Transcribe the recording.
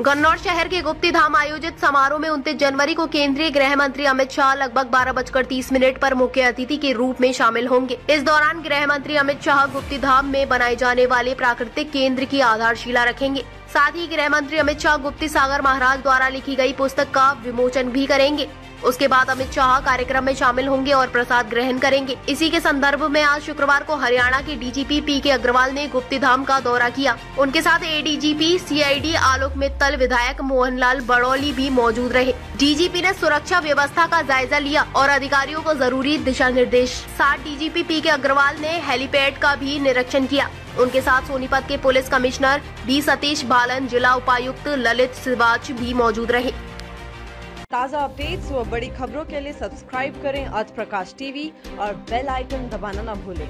गन्नौर शहर के गुप्ती धाम आयोजित समारोह में उनतीस जनवरी को केंद्रीय गृह मंत्री अमित शाह लगभग बारह बजकर तीस मिनट आरोप मुख्य अतिथि के रूप में शामिल होंगे। इस दौरान गृह मंत्री अमित शाह गुप्ती धाम में बनाए जाने वाले प्राकृतिक केंद्र की आधारशिला रखेंगे। साथ ही गृह मंत्री अमित शाह गुप्ती सागर महाराज द्वारा लिखी गई पुस्तक का विमोचन भी करेंगे। उसके बाद अमित शाह कार्यक्रम में शामिल होंगे और प्रसाद ग्रहण करेंगे। इसी के संदर्भ में आज शुक्रवार को हरियाणा के डीजीपी पी के अग्रवाल ने गुप्ती धाम का दौरा किया। उनके साथ एडीजीपी, सीआईडी, आलोक मित्तल, विधायक मोहनलाल बड़ौली भी मौजूद रहे। डीजीपी ने सुरक्षा व्यवस्था का जायजा लिया और अधिकारियों को ज़रूरी दिशा निर्देश साथ डीजीपी पी के अग्रवाल ने हेलीपैड का भी निरीक्षण किया। उनके साथ सोनीपत के police commissioner B Satish Balan, जिला उपायुक्त ललित सिवाच भी मौजूद रहे। ताज़ा अपडेट्स व बड़ी खबरों के लिए सब्सक्राइब करें आज प्रकाश टीवी और बेल आइकन दबाना न भूलें।